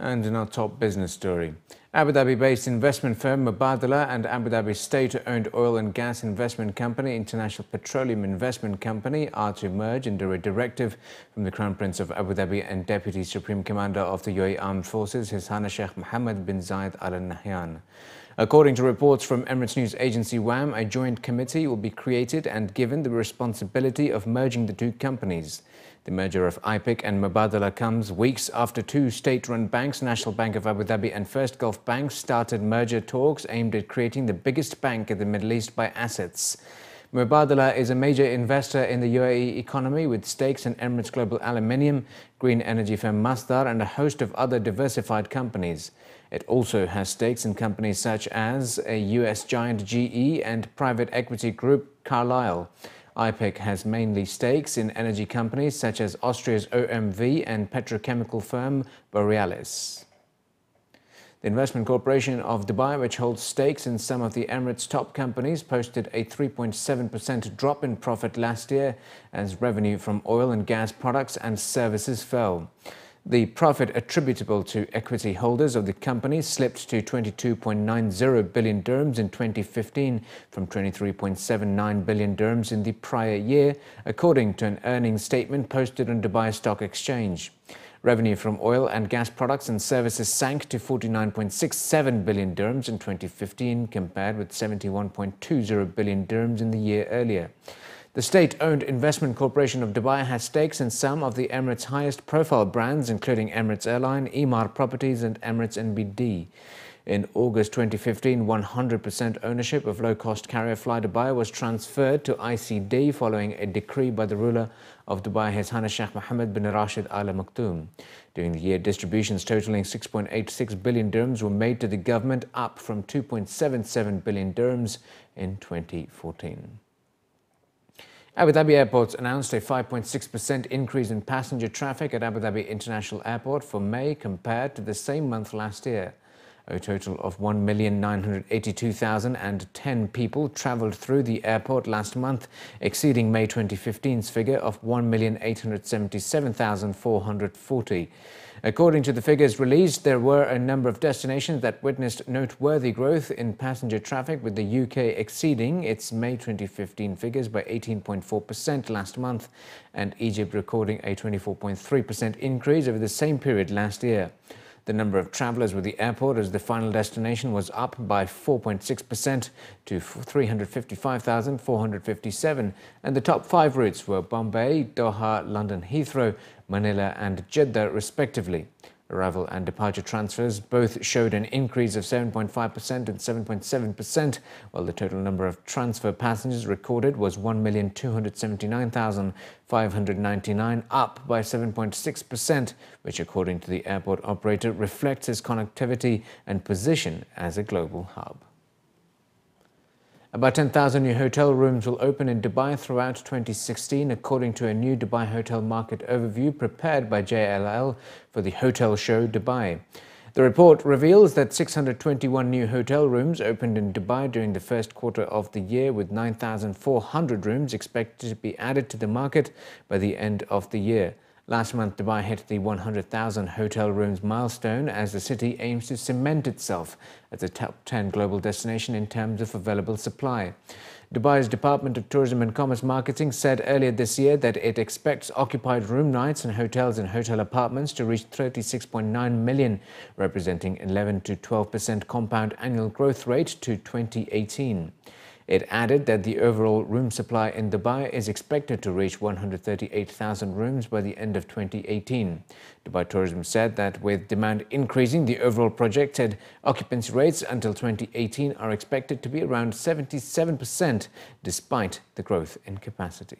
And in our top business story, Abu Dhabi-based investment firm Mubadala and Abu Dhabi state-owned oil and gas investment company International Petroleum Investment Company are to merge under a directive from the Crown Prince of Abu Dhabi and Deputy Supreme Commander of the UAE Armed Forces, His Highness Sheikh Mohammed bin Zayed Al Nahyan. According to reports from Emirates News Agency WAM, a joint committee will be created and given the responsibility of merging the two companies. The merger of IPIC and Mubadala comes weeks after two state-run banks, National Bank of Abu Dhabi and First Gulf Bank, started merger talks aimed at creating the biggest bank in the Middle East by assets. Mubadala is a major investor in the UAE economy with stakes in Emirates Global Aluminium, green energy firm Masdar and a host of other diversified companies. It also has stakes in companies such as a US giant GE and private equity group Carlyle. IPIC has mainly stakes in energy companies such as Austria's OMV and petrochemical firm Borealis. The Investment Corporation of Dubai, which holds stakes in some of the Emirates' top companies, posted a 3.7% drop in profit last year as revenue from oil and gas products and services fell. The profit attributable to equity holders of the company slipped to 22.90 billion dirhams in 2015 from 23.79 billion dirhams in the prior year, according to an earnings statement posted on Dubai Stock Exchange. Revenue from oil and gas products and services sank to 49.67 billion dirhams in 2015 compared with 71.20 billion dirhams in the year earlier. The state-owned Investment Corporation of Dubai has stakes in some of the Emirates' highest-profile brands, including Emirates Airline, Emaar Properties and Emirates NBD. In August 2015, 100% ownership of low-cost carrier Fly Dubai was transferred to ICD following a decree by the ruler of Dubai, His Highness Sheikh Mohammed bin Rashid Al Maktoum. During the year, distributions totaling 6.86 billion dirhams were made to the government, up from 2.77 billion dirhams in 2014. Abu Dhabi Airports announced a 5.6% increase in passenger traffic at Abu Dhabi International Airport for May compared to the same month last year. A total of 1,982,010 people travelled through the airport last month, exceeding May 2015's figure of 1,877,440. According to the figures released, there were a number of destinations that witnessed noteworthy growth in passenger traffic, with the UK exceeding its May 2015 figures by 18.4% last month, and Egypt recording a 24.3% increase over the same period last year. The number of travellers with the airport as the final destination was up by 4.6% to 355,457, and the top five routes were Bombay, Doha, London Heathrow, Manila and Jeddah respectively. Arrival and departure transfers both showed an increase of 7.5% and 7.7%, while the total number of transfer passengers recorded was 1,279,599, up by 7.6%, which according to the airport operator reflects its connectivity and position as a global hub. About 10,000 new hotel rooms will open in Dubai throughout 2016, according to a new Dubai hotel market overview prepared by JLL for the Hotel Show Dubai. The report reveals that 621 new hotel rooms opened in Dubai during the first quarter of the year, with 9,400 rooms expected to be added to the market by the end of the year. Last month, Dubai hit the 100,000 hotel rooms milestone as the city aims to cement itself as a top 10 global destination in terms of available supply. Dubai's Department of Tourism and Commerce Marketing said earlier this year that it expects occupied room nights in hotels and hotel apartments to reach 36.9 million, representing 11 to 12 percent compound annual growth rate to 2018. It added that the overall room supply in Dubai is expected to reach 138,000 rooms by the end of 2018. Dubai Tourism said that with demand increasing, the overall projected occupancy rates until 2018 are expected to be around 77%, despite the growth in capacity.